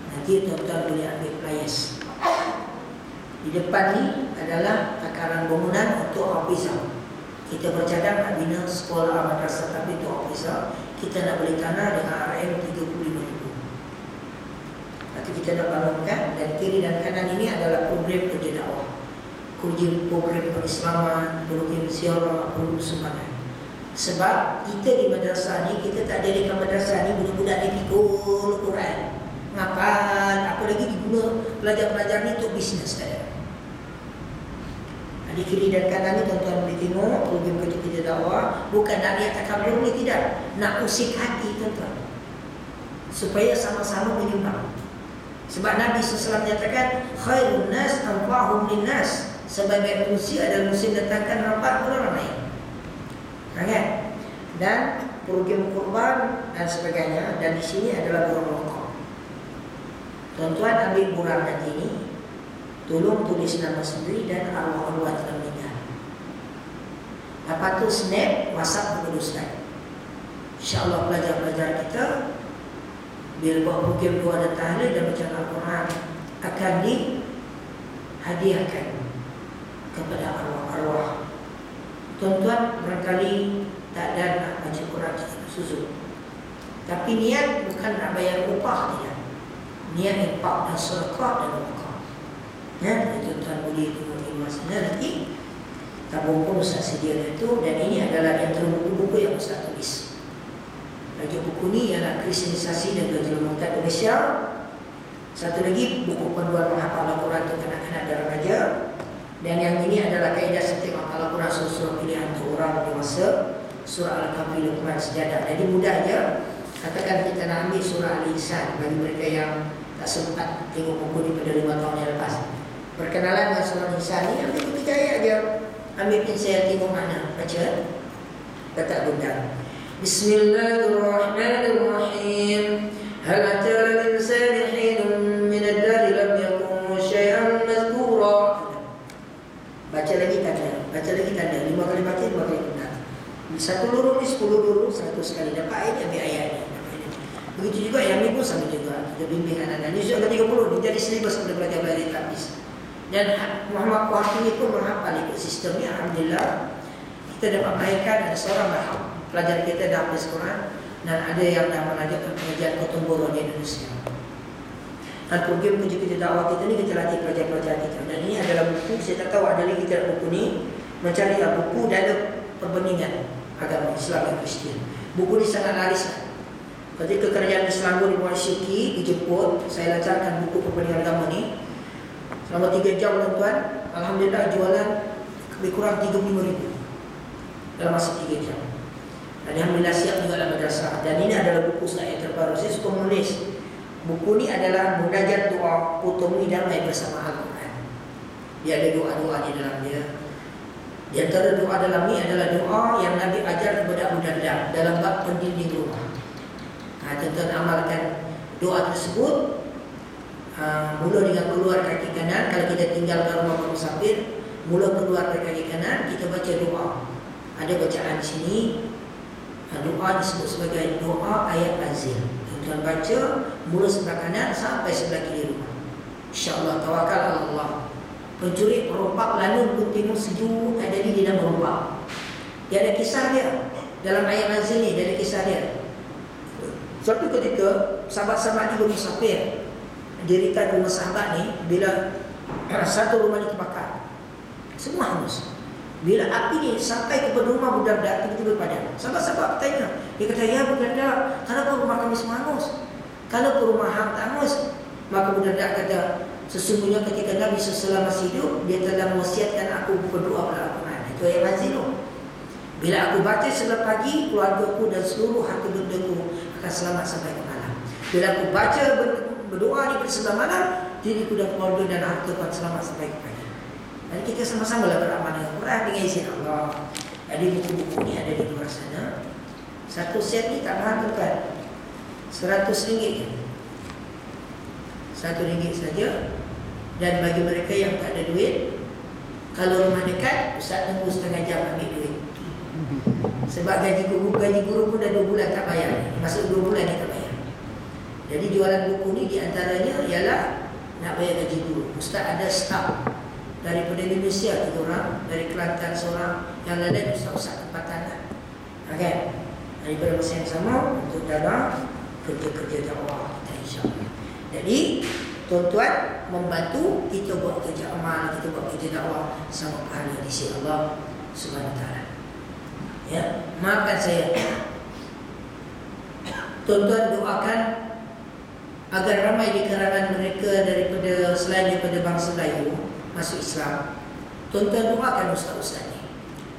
nanti tuan-tuan boleh ambil players. Di depan ni adalah takaran bangunan untuk ofisal. Kita bercadang nak bina sekolah madrasah tapi untuk ofisal. Kita nak beli tanah dengan RM 35,000. Nanti kita nak bangunkan dan kiri dan kanan ini adalah program kerja dakwah. Kerja program perislaman, program siara, program sumbangan. Sebab kita di madrasah ni, kita tak jadikan madrasah ni budak-budak ni pikul Quran. Ngapal, apa lagi diguna pelajar-pelajar ni untuk bisnes saja di kiri dan kanan ni tuan-tuan boleh tengok program kerja kita dakwah bukan nak lihat takabur ni tidak. Nak usik hati tuan-tuan. Supaya sama-sama menyumbang. Sebab Nabi SAW menyatakan khairun nas anfa'hum linnas. Sebagai manusia adalah musim datangkan rapat orang lain. Kan dan program kurban dan sebagainya. Dan di sini adalah burung rokok. Tuan-tuan ambil burang nanti ini Tolong tulis nama sendiri dan arwah-arwah telah meninggal. Apa tu snap WhatsApp Ustaz. InsyaAllah pelajar-pelajar kita bila buat program doa dan tahlil dan baca Al-Quran akan dihadiahkan kepada arwah-arwah. Tuan-tuan barangkali tak ada nak baca Quran susu. Tapi niat bukan nak bayar upah tidak. Niat impak dan sedekah dan upah. Ya, itu tuan boleh tengok di sana nanti. Tabung pun Ustaz sediakan itu dan ini adalah antara buku-buku yang Ustaz tulis. Lagi buku ni ialah Kristenisasi dan Kejelamutan Indonesia. Satu lagi buku panduan menghafal Al-Quran untuk anak-anak dan remaja. Dan yang ini adalah kaedah setiap menghafal Al-Quran surah pilihan untuk orang dewasa. Surah Al-Kahfi Luqman Sejadah. Jadi mudah aja. Katakan kita nak ambil surah Al-Insan bagi mereka yang tak sempat tengok buku ni pada lima tahun yang lepas. Perkenalan dengan surah Nisa ni Ambil tiga ayat aja Ambil pinsel tengok mana. Baca. Kata bunda Bismillahirrahmanirrahim. Hinun min ad-dari lam yakun syai'an mazkura. Baca lagi tanda. Baca lagi tanda. Lima kali baca, lima kali bunda Satu lurus ni sepuluh lurus Satu sekali. Dapat ayat, ambil ayat Begitu juga yang ni pun sama juga. Kita bimbing anak-anak. Ini sudah ke 30 Ini jadi seribu sampai belajar-belajar tak habis dan Muhammad Kuafi pun menghafal ikut sistemnya Alhamdulillah. Kita dapat baikkan ada seorang baham Pelajar kita dah habis Quran Dan ada yang dah melanjutkan pengajian Ketumburan di Indonesia. Dan program kerja kita dakwah kita ni Kita latih pelajar-pelajar kita. Dan ini adalah buku Saya tak tahu ada lagi kita buku ni Mencari buku dalam perbandingan Agama Islam dan Kristian. Buku ni sangat laris Ketika kerajaan Islam di Muar Syuki dijemput, saya lancarkan buku perbandingan agama ni. Selama 3 jam tuan-tuan. Alhamdulillah jualan Lebih kurang 35 ribu Dalam masa 3 jam. Dan Alhamdulillah siap juga dalam madrasah. Dan ini adalah buku saya terbaru. Saya suka menulis. Buku ini adalah Munajat doa Utumui damai bersama Al-Quran. Dia ada doa-doa di dalam dia. Di antara doa dalam ini adalah doa Yang Nabi ajar kepada Abu Dalam bab pendinding rumah. Nah, tuan-tuan amalkan doa tersebut Ha, mula dengan keluar kaki kanan kalau kita tinggal dalam rumah musafir mula keluar dari kaki kanan kita baca doa. Ada bacaan di sini ha, doa disebut sebagai doa ayat azil tuan baca mula sebelah kanan sampai sebelah kiri rumah. Insyaallah tawakal Allah. Pencuri merompak lalu pun tengok sejuk ada di dalam merompak dia ada kisah dia. Dalam ayat azil ni dia ada kisah dia. Suatu ketika sahabat-sahabat di musafir dirikan rumah sahabat ni bila satu rumah ni terbakar. Semua hangus. Bila api ni sampai ke rumah budak-budak tiba-tiba padam. Sahabat-sahabat bertanya dia kata ya budak-budak kenapa rumah kami semua hangus? Kalau ke rumah hang tak hangus maka budak-budak kata sesungguhnya ketika Nabi seselama hidup dia telah mewasiatkan aku berdoa pada Al-Quran. Itu ayat mazinu bila aku baca sebelah pagi keluarga ku dan seluruh harta benda ku akan selamat sampai ke malam. Bila aku baca berdoa di persebelah malam, diriku dan keluarga dan harta akan selamat sampai pagi. Dan kita sama-sama lah beramal dengan Quran dengan izin Allah. Jadi buku-buku ni ada di luar sana. Satu set ni tak mahal tuan. Seratus ringgit Satu ringgit saja. Dan bagi mereka yang tak ada duit, kalau rumah dekat, Ustaz tunggu setengah jam ambil duit. Sebab gaji guru, gaji guru pun dah dua bulan tak bayar. Masuk dua bulan dia tak bayar. Jadi jualan buku ni di antaranya ialah nak bayar gaji guru. Ustaz ada staff daripada Indonesia tiga orang, dari Kelantan seorang, yang lain ustaz-ustaz tempatan lah. Okay. Daripada masa yang sama untuk dalam kerja-kerja dakwah kita insyaAllah. Jadi, tuan-tuan membantu kita buat kerja amal, kita buat kerja dakwah sama pahala di sisi Allah Taala. Ya, maafkan saya. Tuan-tuan doakan agar ramai di kalangan mereka daripada selain daripada bangsa Melayu masuk Islam. Tuan-tuan doakan ustaz-ustaz ni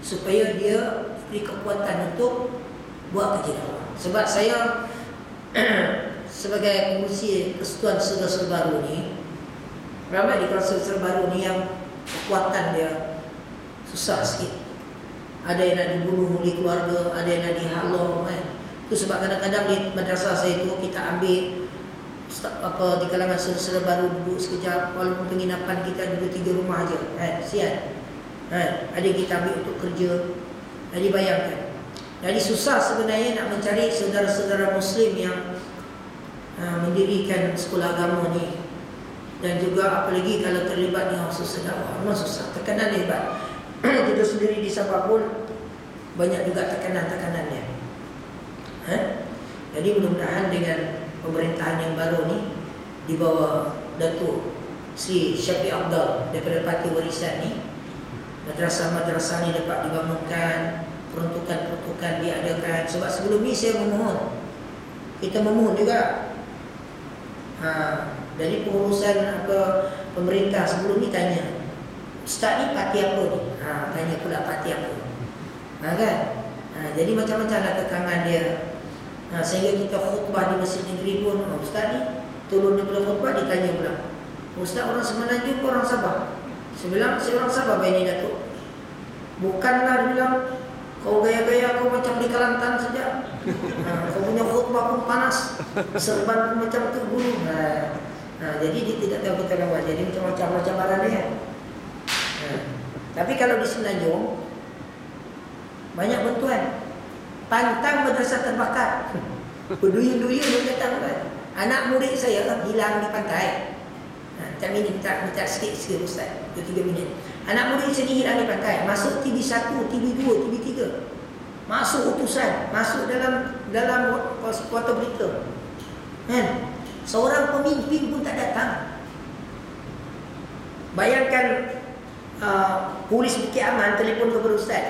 supaya dia beri kekuatan untuk buat kerja dakwah. Sebab saya sebagai pengurusi persekutuan saudara baru ni ramai di saudara baru ni yang kekuatan dia susah sikit ada yang nak dibunuh oleh keluarga, ada yang nak dihalau kan. Itu sebab kadang-kadang di madrasah saya itu kita ambil apa di kalangan saudara baru duduk sekejap walaupun penginapan kita duduk tiga rumah aja kan sian. Kan ada kita ambil untuk kerja. Jadi bayangkan. Jadi susah sebenarnya nak mencari saudara-saudara muslim yang uh, mendirikan sekolah agama ni. Dan juga apalagi kalau terlibat dengan usaha dakwah. Memang susah tekanan hebat. Kita sendiri di Sabah pun banyak juga tekanan-tekanannya. Ha? Jadi mudah-mudahan dengan pemerintahan yang baru ni di bawah Datuk Sri Syafiq Abdul daripada Parti Warisan ni madrasah-madrasah ni dapat dibangunkan peruntukan-peruntukan diadakan sebab sebelum ni saya memohon kita memohon juga ha, dari pengurusan apa pemerintah sebelum ni tanya Ustaz ni parti apa ni? Ha, tanya pula parti apa. Ha, kan? Ha, jadi macam-macam lah kekangan dia. Ha, sehingga kita khutbah di masjid negeri pun, oh, Ustaz ni turun daripada khutbah, dia tanya pula. Ustaz orang semenanjung ke orang Sabah? Saya bilang, saya orang Sabah bayi ni Datuk. Bukanlah dia bilang, kau gaya-gaya kau macam di Kelantan saja. Ha, kau punya khutbah pun panas. Serban pun macam tu guru. Ha, ha, jadi dia tidak tahu kita lewat. Jadi macam-macam macam barang dia. Tapi kalau di Semenanjung banyak bantuan. Pantang madrasah terbakar. Berduyun-duyun dia datang kan. Anak murid saya hilang di pantai. Ha, tak minit minta, minta sikit sikit Ustaz. Dua tiga minit. Anak murid saya hilang di pantai. Masuk TV1, TV2, TV3. Masuk utusan. Masuk dalam dalam kuota berita. Kan? Seorang pemimpin pun tak datang. Bayangkan uh, polis Bukit Aman telefon kepada Ustaz.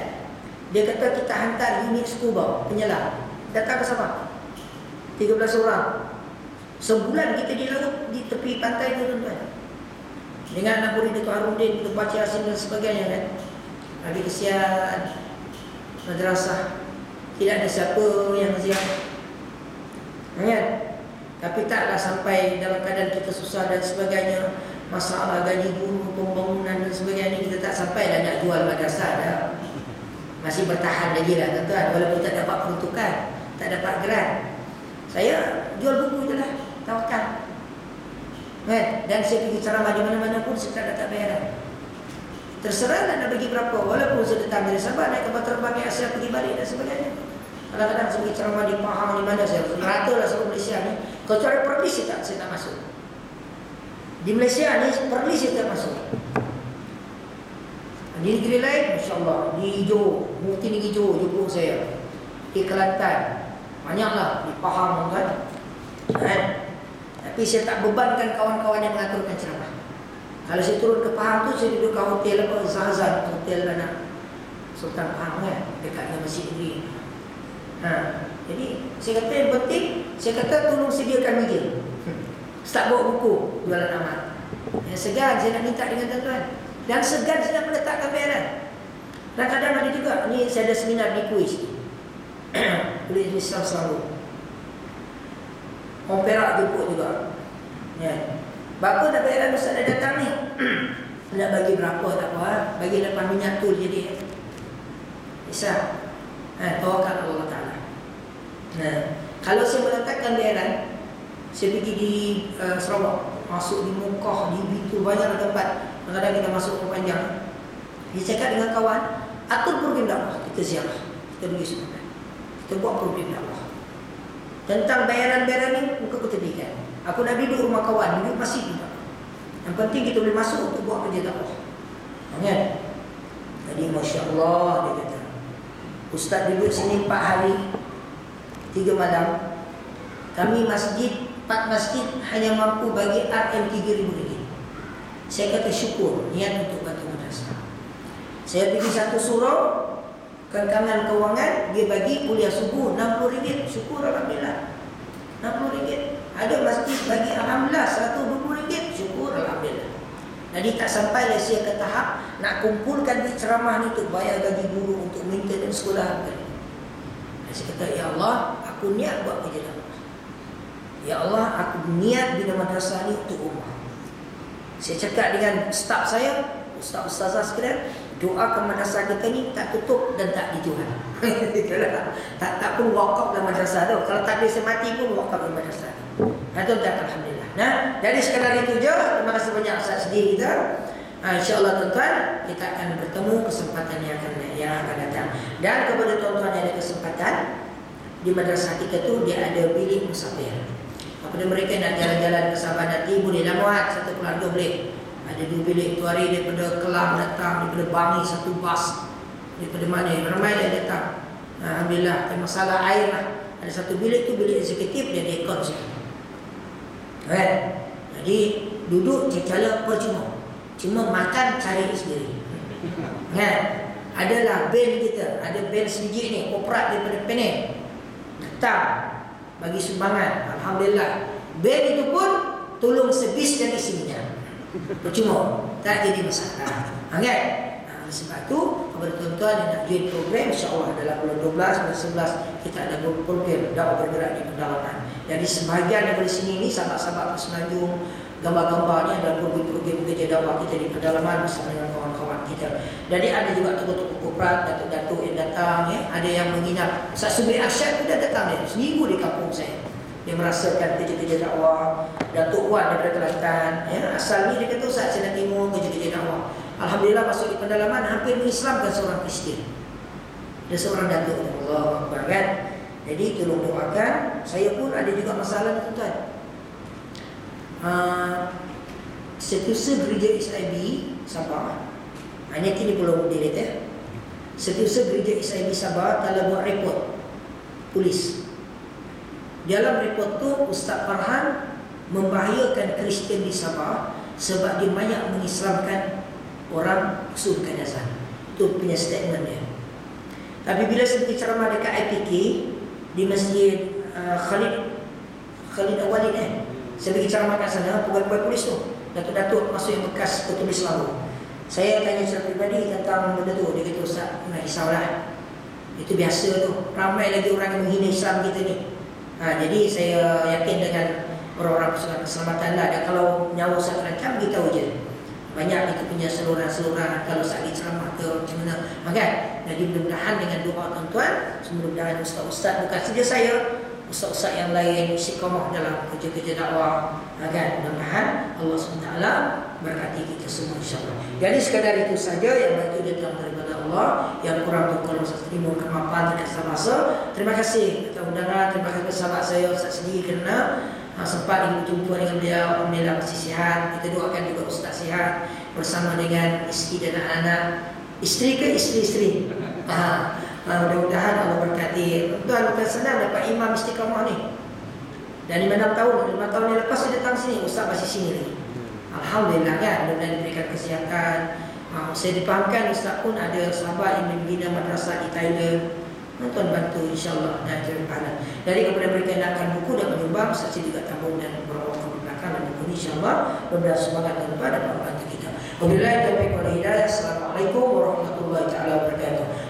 Dia kata kita hantar unit scuba penyelam. Datang Sabah. 13 orang. Sebulan kita di laut di tepi pantai tu tuan-tuan. Dengan murid Dato' Harudin, Dato' Baca Asin dan sebagainya kan. Habis kesian madrasah. Tidak ada siapa yang siap. Kan? Tapi taklah sampai dalam keadaan kita susah dan sebagainya masalah gaji guru, pembangunan dan sebagainya kita tak sampai dah nak jual madrasah dah. Masih bertahan lagi lah tuan-tuan walaupun tak dapat peruntukan, tak dapat geran. Saya jual buku je lah, tawakal. Kan? Dan saya pergi ceramah di mana-mana pun saya tak bayar. Terserah lah nak bagi berapa Walaupun saya datang dari Sabah Naik kapal terbang ke Asia pergi balik dan sebagainya Kadang-kadang saya pergi ceramah di Pahang Di mana saya Rata lah seluruh Malaysia ni Kecuali pergi saya tak, saya tak masuk di Malaysia ni perlis itu masuk. Di negeri lain, Masya Allah, di Johor, Mufti Negeri Johor, jumpa saya. Di Kelantan, banyaklah, di Pahang kan. kan. Tapi saya tak bebankan kawan-kawan yang mengaturkan ceramah. Kalau saya turun ke Pahang tu, saya duduk ke hotel apa, Zahazan, hotel anak Sultan Pahang kan, dekat dengan Masjid Negeri. Ha. Jadi, saya kata yang penting, saya kata tolong sediakan meja. Start bawa buku jualan amal. Yang segan saya nak minta dengan tuan-tuan. Dan segan nak meletakkan bayaran. Dan kadang ada juga, ni saya ada seminar di kuis. Kulis Islam selalu. Orang Perak jemput juga. Ya. Berapa nak bayaran Ustaz dah datang ni? nak bagi berapa tak apa. Ha? Bagi lepas minyak tu jadi. Bisa. Ha, tawakal Allah Ta'ala. Nah, kalau saya meletakkan bayaran, saya pergi di uh, Sarawak, masuk di Mekah, di Bitu, banyak tempat. Kadang-kadang kita masuk ke panjang. Dia cakap dengan kawan, atur program dakwah. Kita ziarah. Kita pergi semua. Kita buat program dakwah. Tentang bayaran-bayaran ni, muka kita berikan. Aku nak duduk rumah kawan, duduk masih juga. Yang penting kita boleh masuk untuk buat kerja dakwah. Kan? Jadi Masya Allah dia kata. Ustaz duduk sini 4 hari, 3 malam. Kami masjid, 4 masjid hanya mampu bagi RM RM3,000. Saya kata syukur, niat untuk bantu madrasah. Saya pergi satu surau, Kankangan kewangan dia bagi kuliah subuh RM60 Syukur Alhamdulillah. RM60 Ada masjid bagi Alhamdulillah RM120 Syukur Alhamdulillah. Jadi tak sampai saya ke tahap Nak kumpulkan duit ceramah ni Untuk bayar gaji guru Untuk minta dan sekolah Saya kata Ya Allah Aku niat buat kerja dalam Ya Allah Aku niat bina madrasah ni Untuk rumah Saya cakap dengan staf saya Ustaz-ustazah sekalian doa ke madrasah kita ni tak tutup dan tak dijual. tak tak pun wakaf dalam madrasah tu. Kalau tak bisa mati pun wakaf dalam madrasah. Ha tu tak alhamdulillah. Nah, dari sekadar itu je, terima kasih banyak Ustaz sendiri kita. Ha, InsyaAllah tuan-tuan Kita akan bertemu kesempatan yang akan, yang akan datang Dan kepada tuan-tuan yang ada kesempatan Di madrasah kita tu Dia ada bilik musafir Kepada mereka nak jalan-jalan ke Sabah nanti Boleh lah muat Satu keluarga boleh ada dua bilik tu hari daripada Kelang datang, daripada Bangi satu bas. Daripada mana? Ramai yang datang. Alhamdulillah, ada masalah air lah. Ada satu bilik tu bilik eksekutif dia dekor je. Right? Jadi duduk cecala percuma. Cuma makan cari sendiri. Kan? Adalah band kita, ada band sedikit ni, operat daripada Penang. Datang bagi sumbangan. Alhamdulillah. Band itu pun tolong sebis dan isinya. Percuma Tak jadi masalah ha, Kan ha, Sebab tu Kepada tuan-tuan yang nak join program InsyaAllah dalam bulan 12 Bulan 11 Kita ada program Dakwah bergerak di pendalaman Jadi sebahagian daripada sini ni Sahabat-sahabat Kesenanjung Gambar-gambar ni adalah program-program kerja dakwah kita di pendalaman Bersama dengan kawan-kawan kita Jadi ada juga tokoh-tokoh koprat Datuk-datuk yang datang ya. Ada yang menginap. Ustaz Subri Asyad pun dah datang dia Seminggu di kampung saya. Dia merasakan kerja-kerja dakwah. Datuk Wan daripada Kelantan ya, Asal ni dia kata Ustaz nak tengok kerja-kerja dakwah. Alhamdulillah masuk di pendalaman Hampir mengislamkan seorang Kristian. Dia seorang Datuk. Allah kan? Jadi tolong doakan. Saya pun ada juga masalah ni tuan-tuan uh, Setiausaha gereja SIB Sabah Hanya kini belum delete ya Setiausaha gereja SIB Sabah Telah buat report Polis dalam report tu Ustaz Farhan membahayakan Kristian di Sabah sebab dia banyak mengislamkan orang Sultan Azan. Itu punya statement dia. Tapi bila saya ceramah dekat IPK di Masjid uh, Khalid Khalid Awalin eh. Saya pergi ceramah kat sana, pegawai polis tu. Datuk-datuk masuk yang bekas Ketua Selalu. Saya tanya secara pribadi tentang benda tu. Dia kata, Ustaz, nak risaulah. Itu biasa tu. Ramai lagi orang yang menghina Islam kita ni. Ha, jadi saya yakin dengan orang-orang pesukan keselamatan lah. Dan kalau nyawa saya terancam, beritahu je. Banyak itu punya seluruh-seluruh kalau sakit ceramah ke macam mana. Kan? Jadi mudah-mudahan dengan doa tuan-tuan, mudah-mudahan ustaz-ustaz bukan saja saya, ustaz-ustaz yang lain istiqamah dalam kerja-kerja dakwah. Ha, kan? Mudah-mudahan Allah SWT berkati kita semua insyaAllah. Jadi sekadar itu saja yang bantu datang daripada Allah yang kurang tu kalau saya terima kemapan dekat semasa. Terima kasih atas undangan, terima kasih sahabat saya Ustaz sendiri kerana ha, sempat berjumpa dengan beliau Alhamdulillah masih sihat Kita doakan juga Ustaz sihat Bersama dengan isteri dan anak-anak Isteri ke isteri-isteri ha, ha, Mudah-mudahan Allah berkati Tuan bukan senang dapat imam istiqamah ni Dan 5 tahun 5 tahun yang lepas dia datang sini Ustaz masih sini lagi Alhamdulillah kan Mudah-mudahan diberikan kesihatan Ha, saya dipahamkan Ustaz pun ada sahabat yang membina madrasah di Thailand. Tuan bantu insyaAllah dan kira pahala. Dari kepada mereka yang akan buku dan menyumbang, saksi juga tabung dan beberapa waktu belakang dan buku ini insyaAllah beberapa semangat dan lupa dapat membantu kita. Wabillahi taufiq wal hidayah. Assalamualaikum warahmatullahi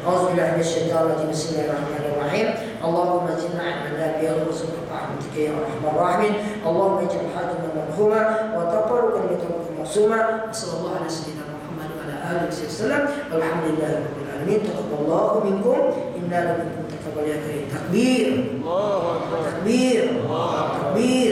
أعوذ بالله من الشيطان الرجيم بسم الله الرحمن الرحيم. اللهم زدنا علما نافعا وارزقنا برحمتك يا أرحم الراحمين. اللهم اجعل حاجنا مرحوما وتقر كلمتك معصوما وصلى الله على سيدنا محمد وعلى آله وصحبه وسلم. والحمد لله رب العالمين. تقبل الله منكم. إنا لكم تقبل يا كريم تكبير. الله أكبر. تكبير. الله أكبر.